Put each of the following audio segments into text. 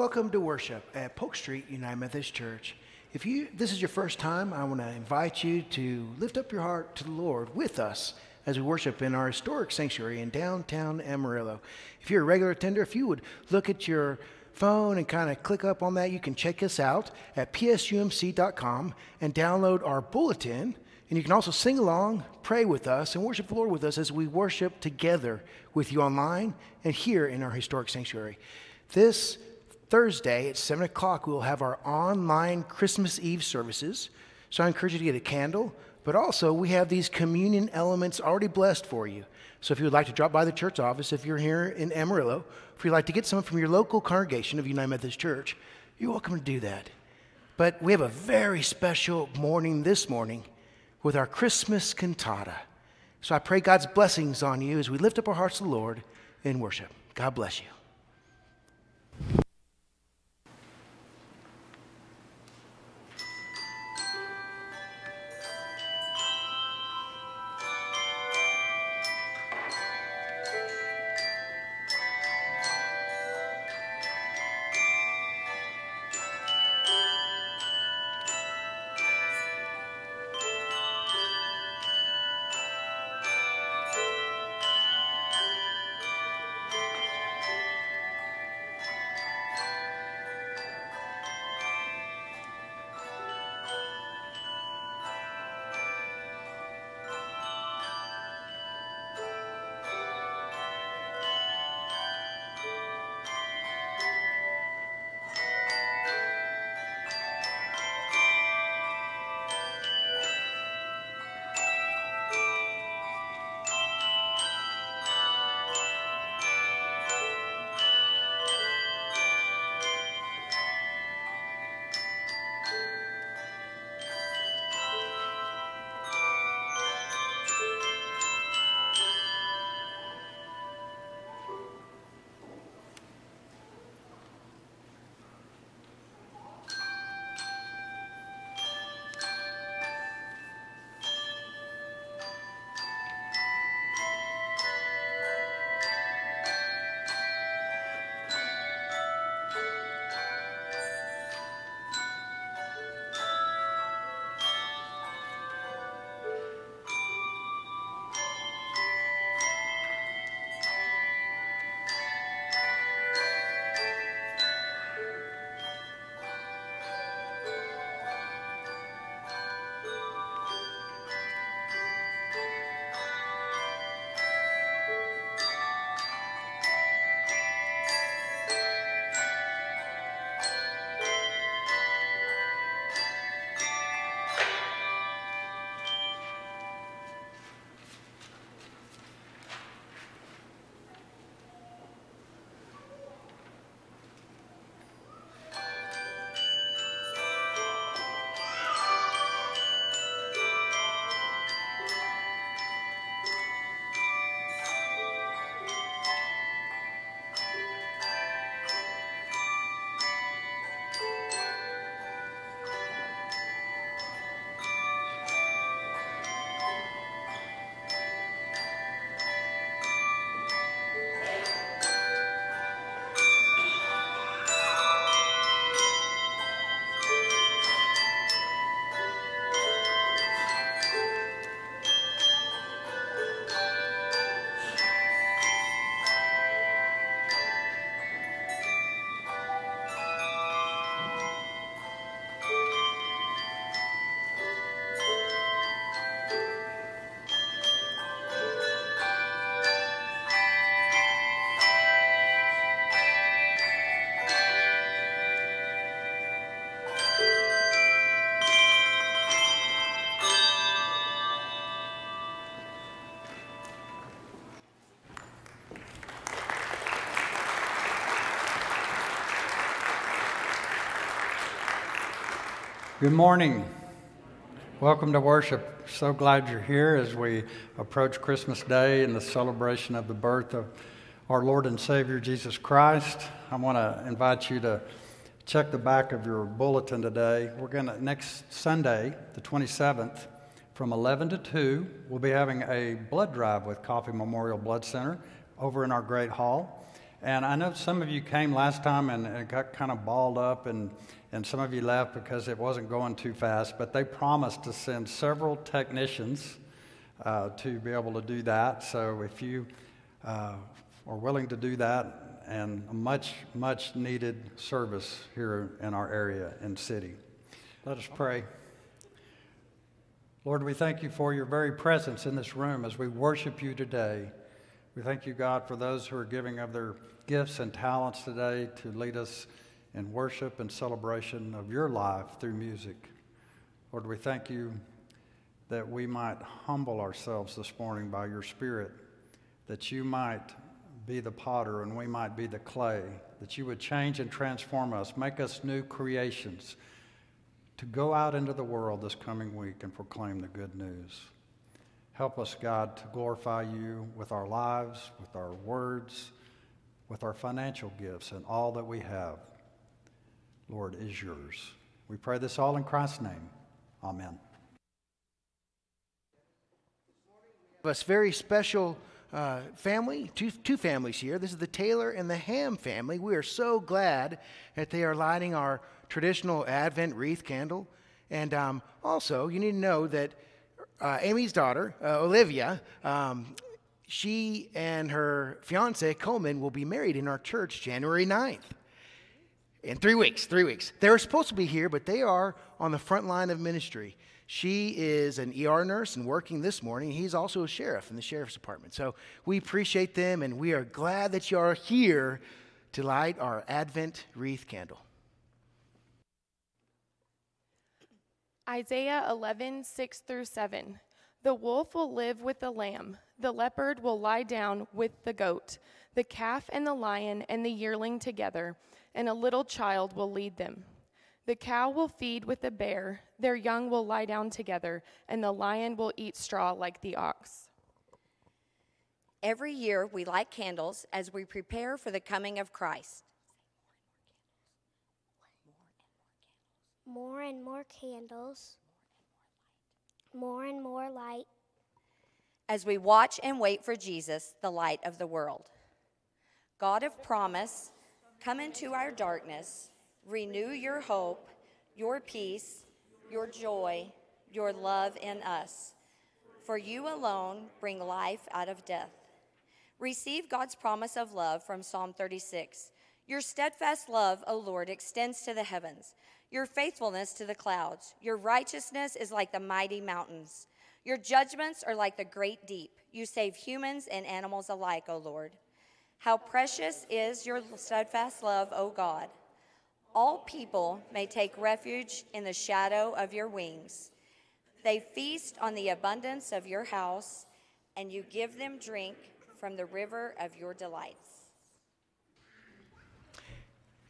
Welcome to worship at Polk Street United Methodist Church. If you this is your first time, I want to invite you to lift up your heart to the Lord with us as we worship in our historic sanctuary in downtown Amarillo. If you're a regular attender, if you would look at your phone and kind of click up on that, you can check us out at psumc.com and download our bulletin. And you can also sing along, pray with us, and worship the Lord with us as we worship together with you online and here in our historic sanctuary. This Thursday at 7 o'clock, we will have our online Christmas Eve services. So I encourage you to get a candle, but also we have these communion elements already blessed for you. So if you would like to drop by the church office, if you're here in Amarillo, if you'd like to get some from your local congregation of United Methodist Church, you're welcome to do that. But we have a very special morning this morning with our Christmas cantata. So I pray God's blessings on you as we lift up our hearts to the Lord in worship. God bless you. Good morning. Welcome to worship. So glad you're here as we approach Christmas Day and the celebration of the birth of our Lord and Savior Jesus Christ. I want to invite you to check the back of your bulletin today. We're going to, next Sunday, the 27th, from 11 to 2, we'll be having a blood drive with Coffee Memorial Blood Center over in our great hall. And I know some of you came last time and, got kind of balled up, and, and some of you left because it wasn't going too fast. But they promised to send several technicians uh, to be able to do that. So if you uh, are willing to do that, and a much, much needed service here in our area and city. Let us pray. Lord, we thank you for your very presence in this room as we worship you today. We thank you, God, for those who are giving of their gifts and talents today to lead us in worship and celebration of your life through music. Lord, we thank you that we might humble ourselves this morning by your Spirit, that you might be the potter and we might be the clay, that you would change and transform us, make us new creations to go out into the world this coming week and proclaim the good news. Help us, God, to glorify you with our lives, with our words, with our financial gifts, and all that we have, Lord, is yours. We pray this all in Christ's name. Amen. A very special uh, family, two, two families here. This is the Taylor and the Ham family. We are so glad that they are lighting our traditional Advent wreath candle. And um, also, you need to know that uh, Amy's daughter, uh, Olivia, um, she and her fiance, Coleman, will be married in our church January 9th. In three weeks, three weeks. They were supposed to be here, but they are on the front line of ministry. She is an ER nurse and working this morning. He's also a sheriff in the sheriff's department. So we appreciate them and we are glad that you are here to light our Advent wreath candle. Isaiah 11, 6 through 7. The wolf will live with the lamb, the leopard will lie down with the goat, the calf and the lion and the yearling together, and a little child will lead them. The cow will feed with the bear, their young will lie down together, and the lion will eat straw like the ox. Every year we light candles as we prepare for the coming of Christ. More and more candles, more and more light. As we watch and wait for Jesus, the light of the world. God of promise, come into our darkness, renew your hope, your peace, your joy, your love in us. For you alone bring life out of death. Receive God's promise of love from Psalm 36. Your steadfast love, O Lord, extends to the heavens your faithfulness to the clouds. Your righteousness is like the mighty mountains. Your judgments are like the great deep. You save humans and animals alike, O Lord. How precious is your steadfast love, O God. All people may take refuge in the shadow of your wings. They feast on the abundance of your house, and you give them drink from the river of your delights.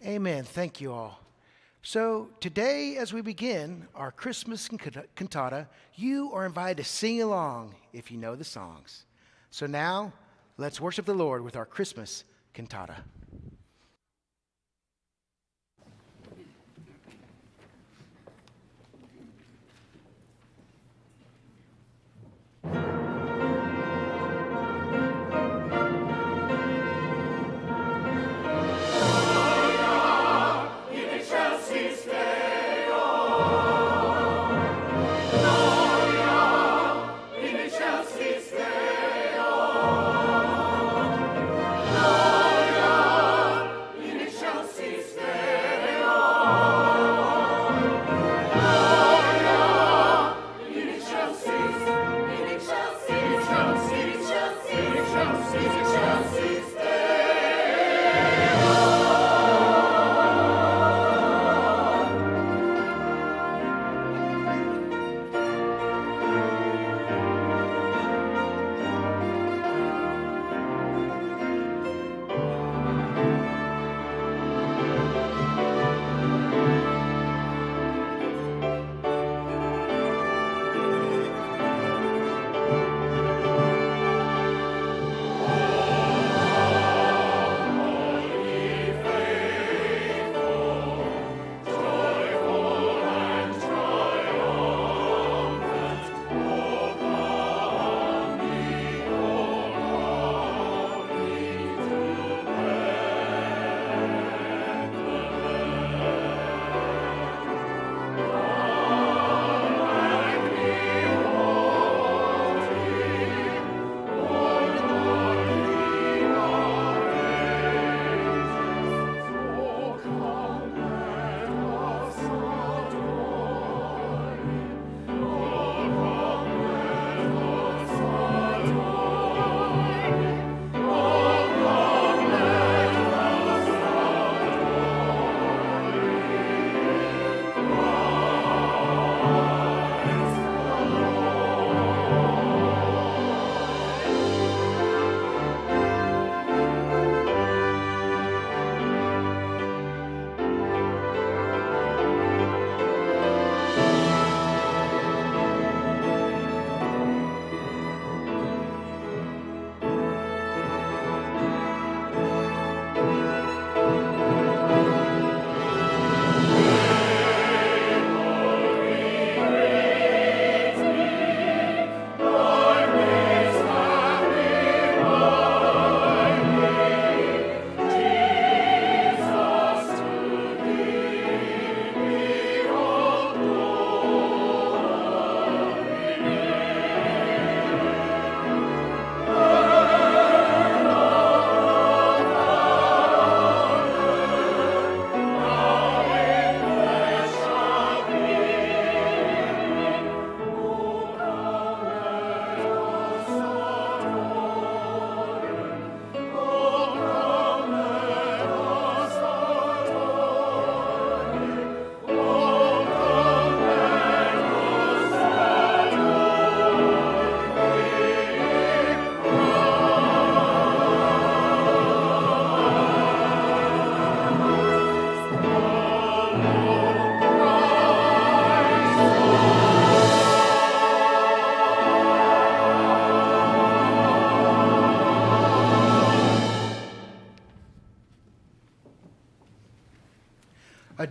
Amen. Thank you all. So, today, as we begin our Christmas cantata, you are invited to sing along if you know the songs. So, now let's worship the Lord with our Christmas cantata.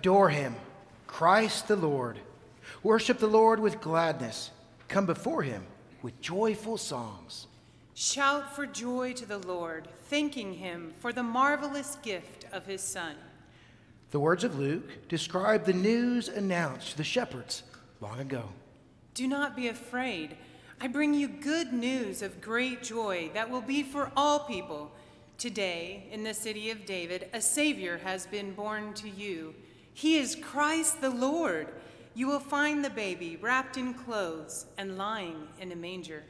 Adore him, Christ the Lord. Worship the Lord with gladness. Come before him with joyful songs. Shout for joy to the Lord, thanking him for the marvelous gift of his Son. The words of Luke describe the news announced to the shepherds long ago. Do not be afraid. I bring you good news of great joy that will be for all people. Today, in the city of David, a Savior has been born to you. He is Christ the Lord. You will find the baby wrapped in clothes and lying in a manger.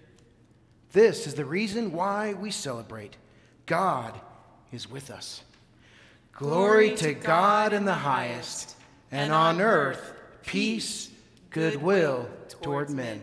This is the reason why we celebrate. God is with us. Glory to God in the highest, and on earth peace, goodwill toward men.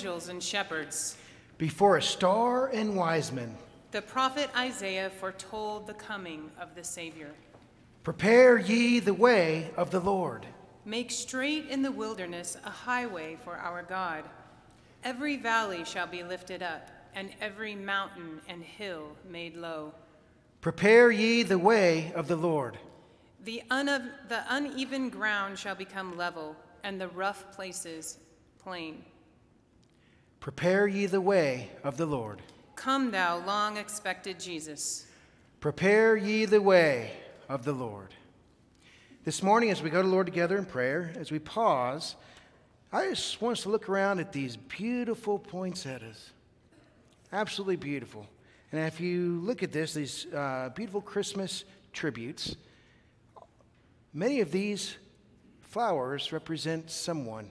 Angels and shepherds, before a star and wise men. the prophet Isaiah foretold the coming of the Savior. Prepare ye the way of the Lord. Make straight in the wilderness a highway for our God. Every valley shall be lifted up, and every mountain and hill made low. Prepare ye the way of the Lord. The, the uneven ground shall become level, and the rough places plain. Prepare ye the way of the Lord. Come, thou long expected Jesus. Prepare ye the way of the Lord. This morning, as we go to the Lord together in prayer, as we pause, I just want us to look around at these beautiful poinsettias. Absolutely beautiful. And if you look at this, these uh, beautiful Christmas tributes, many of these flowers represent someone,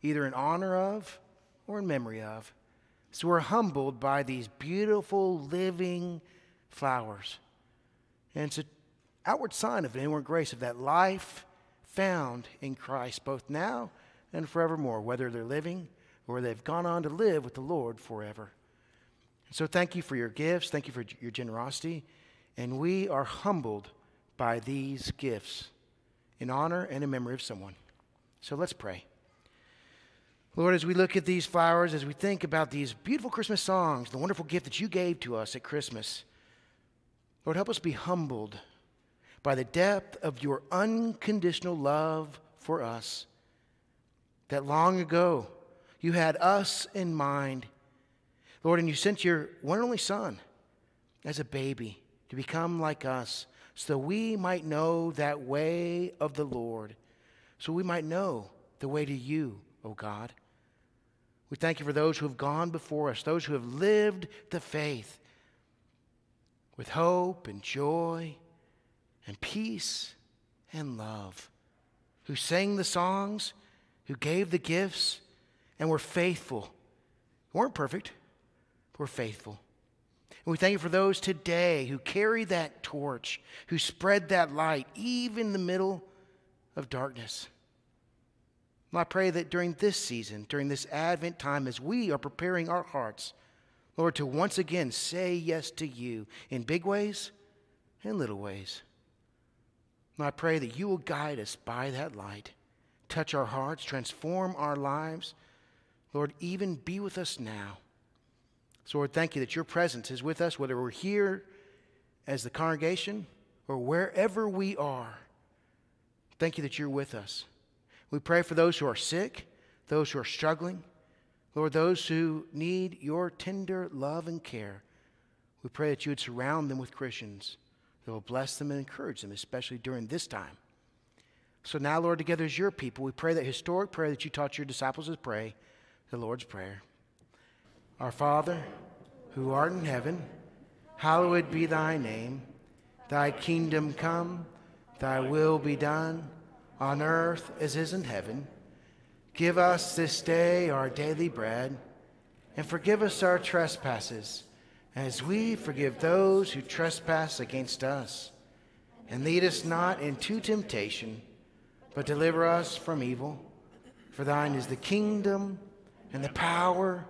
either in honor of or in memory of. So we're humbled by these beautiful living flowers. And it's an outward sign of an inward grace of that life found in Christ, both now and forevermore, whether they're living or they've gone on to live with the Lord forever. So thank you for your gifts. Thank you for your generosity. And we are humbled by these gifts in honor and in memory of someone. So let's pray. Lord, as we look at these flowers, as we think about these beautiful Christmas songs, the wonderful gift that you gave to us at Christmas, Lord, help us be humbled by the depth of your unconditional love for us. That long ago you had us in mind, Lord, and you sent your one and only Son as a baby to become like us so we might know that way of the Lord, so we might know the way to you, O God. We thank you for those who have gone before us, those who have lived the faith with hope and joy and peace and love, who sang the songs, who gave the gifts, and were faithful. We weren't perfect, but were faithful. And we thank you for those today who carry that torch, who spread that light, even in the middle of darkness. And I pray that during this season, during this Advent time, as we are preparing our hearts, Lord, to once again say yes to you in big ways and little ways. And I pray that you will guide us by that light, touch our hearts, transform our lives. Lord, even be with us now. So, Lord, thank you that your presence is with us, whether we're here as the congregation or wherever we are. Thank you that you're with us. We pray for those who are sick, those who are struggling, Lord, those who need your tender love and care. We pray that you would surround them with Christians that will bless them and encourage them, especially during this time. So now, Lord, together as your people, we pray that historic prayer that you taught your disciples to pray, the Lord's Prayer. Our Father, who art in heaven, hallowed be thy name. Thy kingdom come, thy will be done, on earth as is in heaven. Give us this day our daily bread, and forgive us our trespasses, as we forgive those who trespass against us. And lead us not into temptation, but deliver us from evil. For thine is the kingdom, and the power,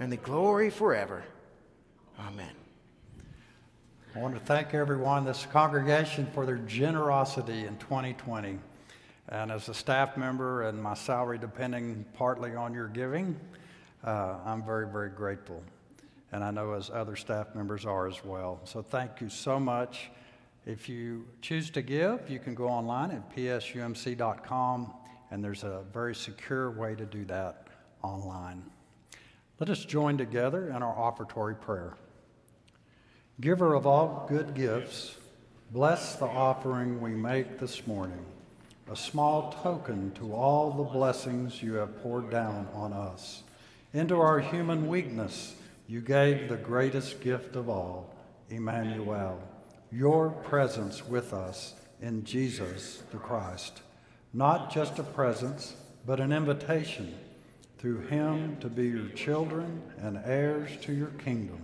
and the glory forever. Amen. I want to thank everyone, this congregation, for their generosity in 2020. And as a staff member and my salary depending partly on your giving, uh, I'm very, very grateful. And I know as other staff members are as well. So thank you so much. If you choose to give, you can go online at psumc.com, and there's a very secure way to do that online. Let us join together in our offertory prayer. Giver of all good gifts, bless the offering we make this morning, a small token to all the blessings you have poured down on us. Into our human weakness, you gave the greatest gift of all, Emmanuel, your presence with us in Jesus the Christ. Not just a presence, but an invitation through him to be your children and heirs to your kingdom.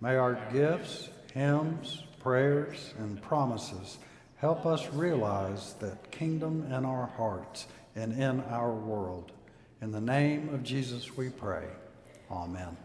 May our gifts, hymns, prayers, and promises help us realize that kingdom in our hearts and in our world. In the name of Jesus we pray. Amen.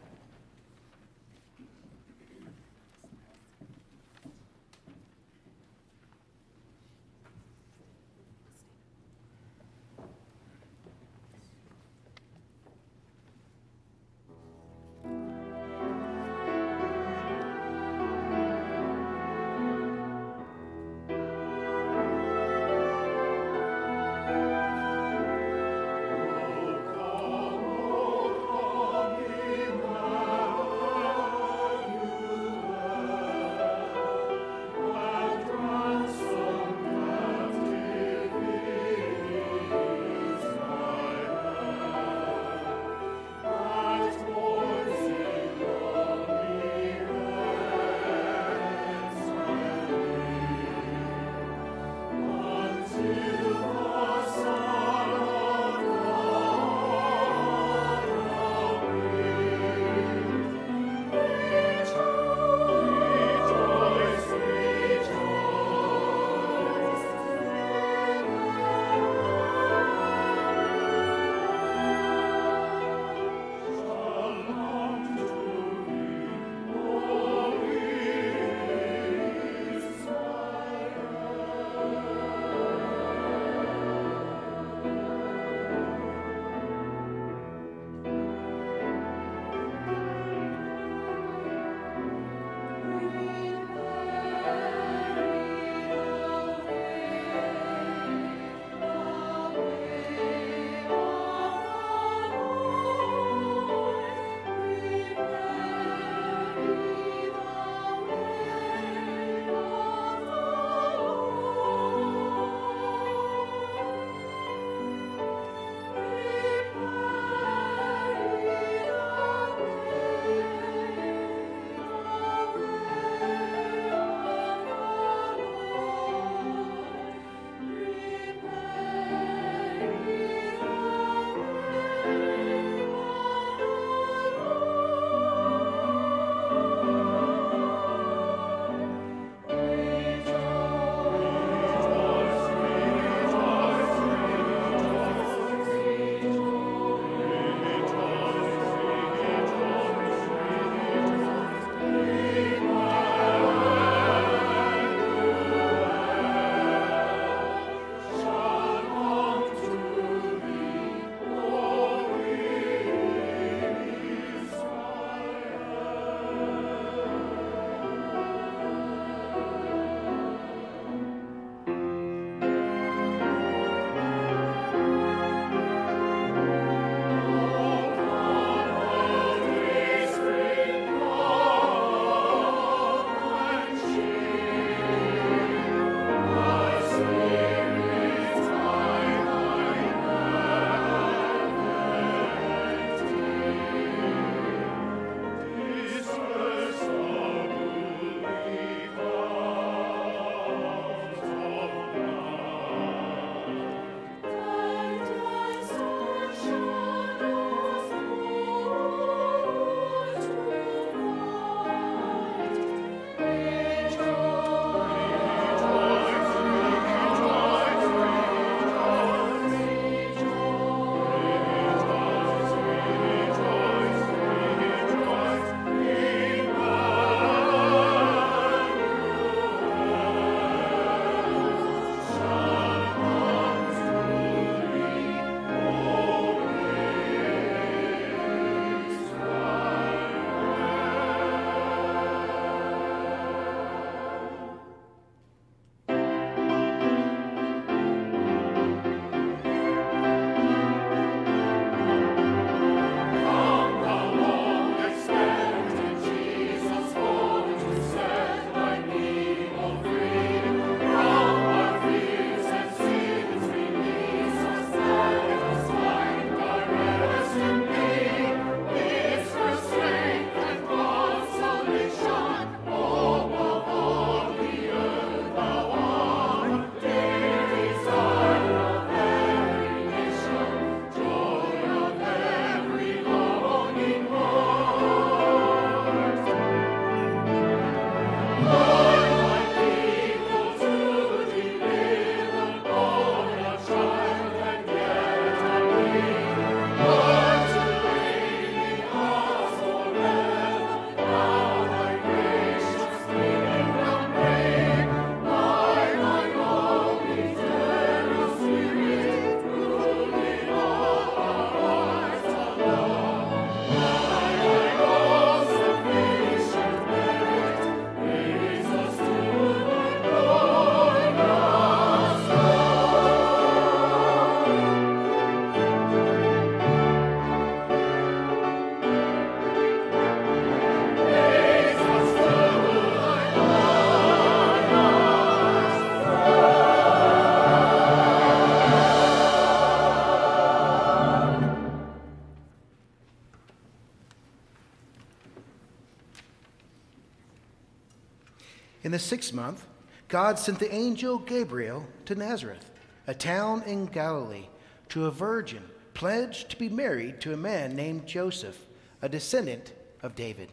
The sixth month, God sent the angel Gabriel to Nazareth, a town in Galilee, to a virgin pledged to be married to a man named Joseph, a descendant of David.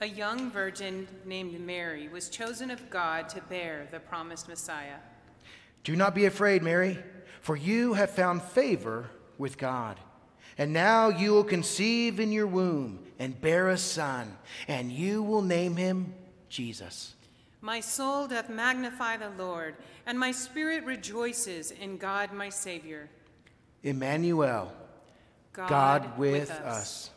A young virgin named Mary was chosen of God to bear the promised Messiah. Do not be afraid, Mary, for you have found favor with God. And now you will conceive in your womb and bear a son, and you will name him Jesus. My soul doth magnify the Lord, and my spirit rejoices in God my Savior. Emmanuel, God, God, with, with us. us.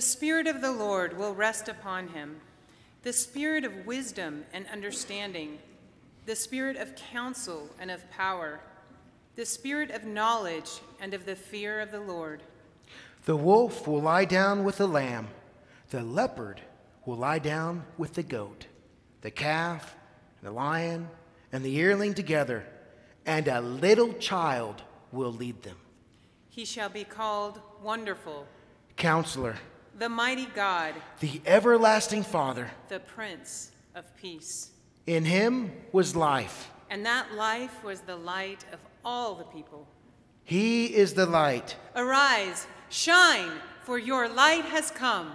The Spirit of the Lord will rest upon him. The Spirit of wisdom and understanding, the Spirit of counsel and of power, the Spirit of knowledge and of the fear of the Lord. The wolf will lie down with the lamb, the leopard will lie down with the goat, the calf, the lion, and the yearling together, and a little child will lead them. He shall be called Wonderful, Counselor, the Mighty God, the Everlasting Father. the Prince of Peace. In him was life. And that life was the light of all the people. He is the light. Arise, shine, for your light has come.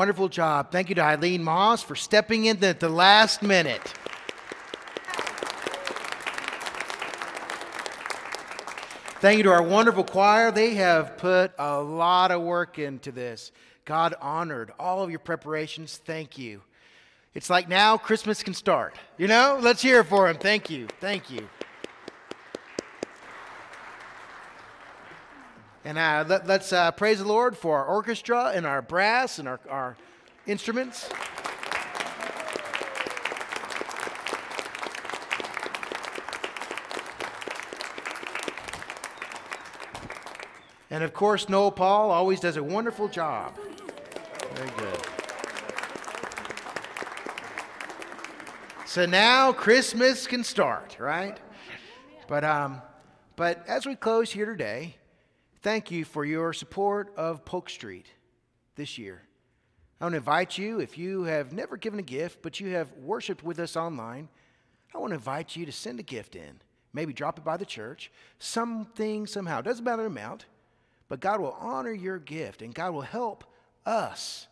Wonderful job. Thank you to Eileen Moss for stepping in at the last minute. Thank you to our wonderful choir. They have put a lot of work into this. God honored all of your preparations. Thank you. It's like now Christmas can start. You know, let's hear it for him. Thank you. Thank you. And uh, let, us uh, praise the Lord for our orchestra and our brass and our, our instruments. And of course, Noel Paul always does a wonderful job. Very good. So now Christmas can start, right? But, um, but as we close here today, thank you for your support of Polk Street this year. I want to invite you, if you have never given a gift, but you have worshiped with us online, I want to invite you to send a gift in. Maybe drop it by the church. Something, somehow. Doesn't matter the amount, but God will honor your gift and God will help us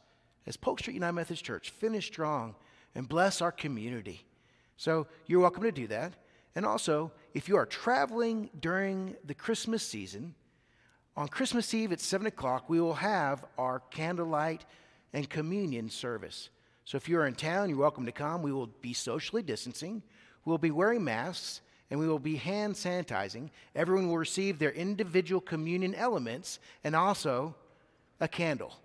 as Polk Street United Methodist Church finish strong and bless our community. So you're welcome to do that. And also, if you are traveling during the Christmas season, on Christmas Eve at 7 o'clock, we will have our candlelight and communion service. So if you're in town, you're welcome to come. We will be socially distancing, we'll be wearing masks, and we will be hand sanitizing. Everyone will receive their individual communion elements and also a candle.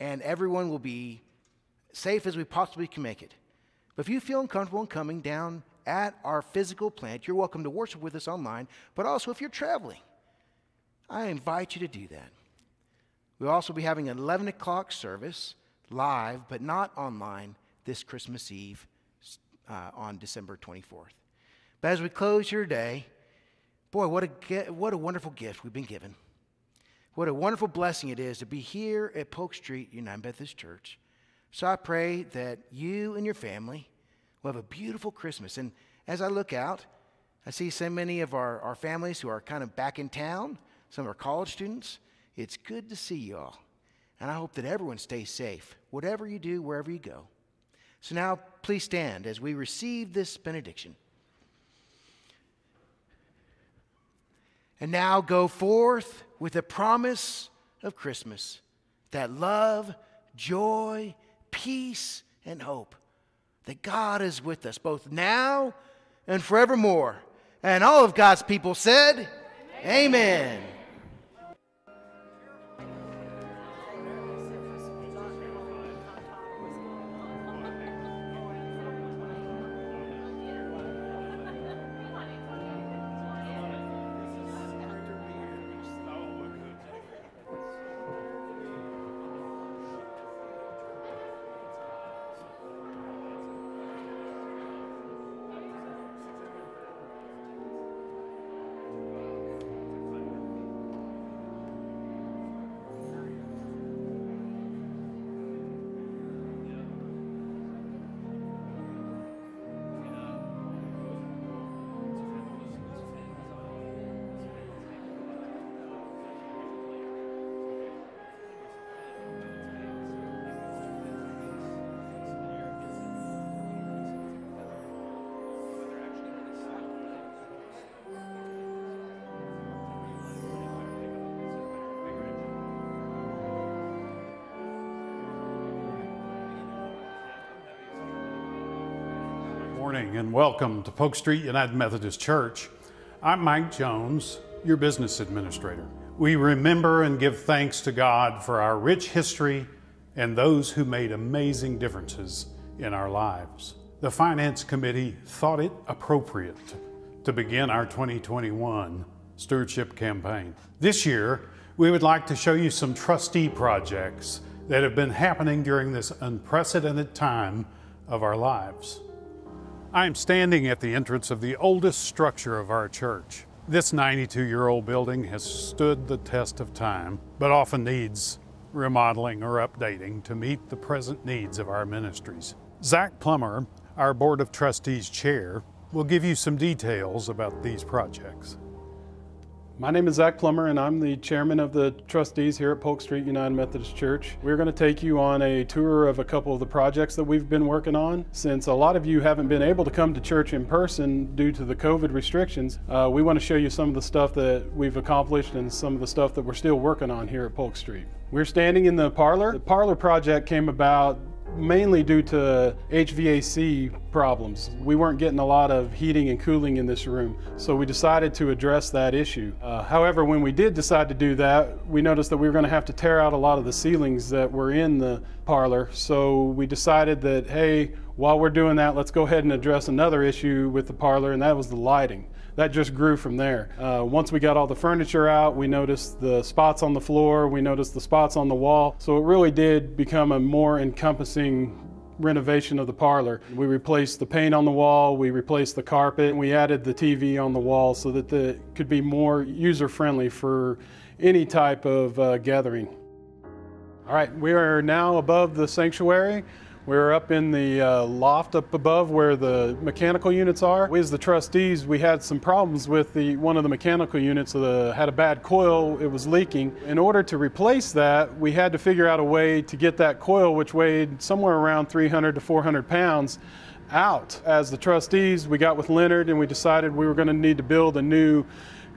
And everyone will be safe as we possibly can make it. But if you feel uncomfortable in coming down at our physical plant, you're welcome to worship with us online. But also, if you're traveling, I invite you to do that. We'll also be having an 11 o'clock service live, but not online, this Christmas Eve uh, on December 24th. But as we close your day, boy, what a, what a wonderful gift we've been given. What a wonderful blessing it is to be here at Polk Street United Methodist Church. So I pray that you and your family will have a beautiful Christmas. And as I look out, I see so many of our, our families who are kind of back in town some of our college students. It's good to see you all. And I hope that everyone stays safe, whatever you do, wherever you go. So now, please stand as we receive this benediction. And now go forth with the promise of Christmas that love, joy, peace, and hope. That God is with us both now and forevermore. And all of God's people said, Amen. Amen. Morning and welcome to Polk Street United Methodist Church. I'm Mike Jones, your business administrator. We remember and give thanks to God for our rich history and those who made amazing differences in our lives. The Finance Committee thought it appropriate to begin our 2021 stewardship campaign. This year, we would like to show you some trustee projects that have been happening during this unprecedented time of our lives. I am standing at the entrance of the oldest structure of our church. This 92 year old building has stood the test of time, but often needs remodeling or updating to meet the present needs of our ministries. Zach Plummer, our Board of Trustees chair, will give you some details about these projects. My name is Zach Plummer, and I'm the chairman of the trustees here at Polk Street United Methodist Church. We're going to take you on a tour of a couple of the projects that we've been working on. Since a lot of you haven't been able to come to church in person due to the COVID restrictions, uh, we want to show you some of the stuff that we've accomplished and some of the stuff that we're still working on here at Polk Street. We're standing in the parlor. The parlor project came about mainly due to HVAC problems. We weren't getting a lot of heating and cooling in this room, so we decided to address that issue. Uh, however, when we did decide to do that, we noticed that we were going to have to tear out a lot of the ceilings that were in the parlor, so we decided that, hey, while we're doing that, let's go ahead and address another issue with the parlor, and that was the lighting that just grew from there. Uh, once we got all the furniture out, we noticed the spots on the floor, we noticed the spots on the wall. So it really did become a more encompassing renovation of the parlor. We replaced the paint on the wall, we replaced the carpet, and we added the TV on the wall so that it could be more user-friendly for any type of uh, gathering. All right, we are now above the sanctuary. We're up in the uh, loft up above where the mechanical units are. We as the trustees, we had some problems with the one of the mechanical units uh, had a bad coil, it was leaking. In order to replace that, we had to figure out a way to get that coil, which weighed somewhere around 300 to 400 pounds, out. As the trustees, we got with Leonard and we decided we were going to need to build a new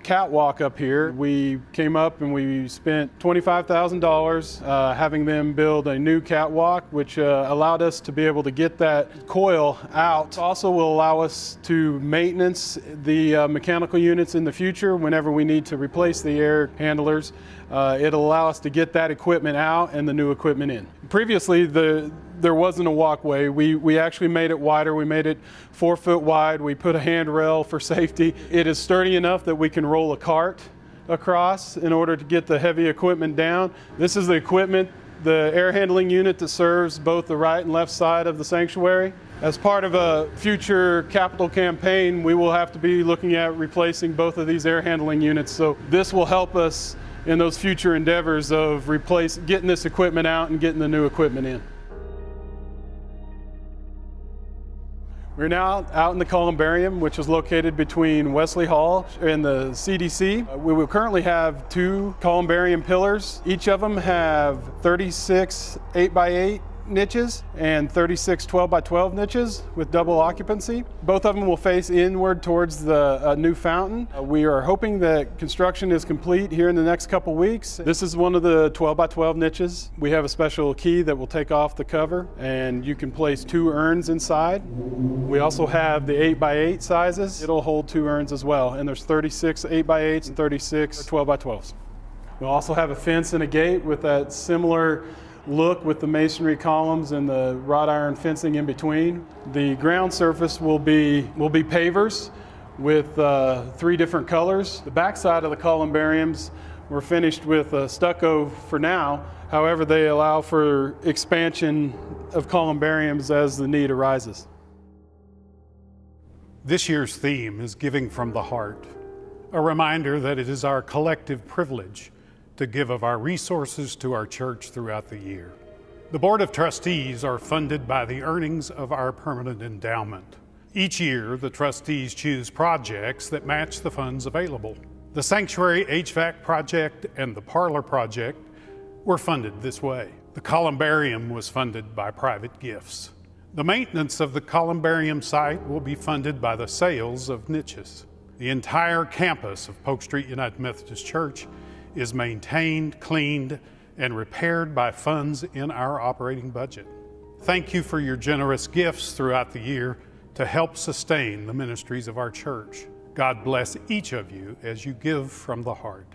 catwalk up here. We came up and we spent $25,000 uh, having them build a new catwalk, which uh, allowed us to be able to get that coil out. Also will allow us to maintenance the uh, mechanical units in the future whenever we need to replace the air handlers. Uh, it'll allow us to get that equipment out and the new equipment in. Previously, the there wasn't a walkway. We, we actually made it wider. We made it four foot wide. We put a handrail for safety. It is sturdy enough that we can roll a cart across in order to get the heavy equipment down. This is the equipment, the air handling unit that serves both the right and left side of the sanctuary. As part of a future capital campaign, we will have to be looking at replacing both of these air handling units. So this will help us in those future endeavors of replace, getting this equipment out and getting the new equipment in. We're now out in the columbarium, which is located between Wesley Hall and the CDC. Uh, we will currently have two columbarium pillars. Each of them have 36 8 by 8 niches and 36 12 by 12 niches with double occupancy. Both of them will face inward towards the uh, new fountain. Uh, we are hoping that construction is complete here in the next couple weeks. This is one of the 12 by 12 niches. We have a special key that will take off the cover and you can place two urns inside. We also have the 8 by 8 sizes. It'll hold two urns as well and there's 36 8 by 8s and 36 12 by 12s. We'll also have a fence and a gate with that similar look with the masonry columns and the wrought iron fencing in between. The ground surface will be, will be pavers with uh, three different colors. The backside of the columbariums were finished with uh, stucco for now. However, they allow for expansion of columbariums as the need arises. This year's theme is Giving from the Heart, a reminder that it is our collective privilege to give of our resources to our church throughout the year. The Board of Trustees are funded by the earnings of our permanent endowment. Each year, the trustees choose projects that match the funds available. The Sanctuary HVAC project and the Parlor project were funded this way. The columbarium was funded by private gifts. The maintenance of the columbarium site will be funded by the sales of niches. The entire campus of Polk Street United Methodist Church is maintained, cleaned, and repaired by funds in our operating budget. Thank you for your generous gifts throughout the year to help sustain the ministries of our church. God bless each of you as you give from the heart.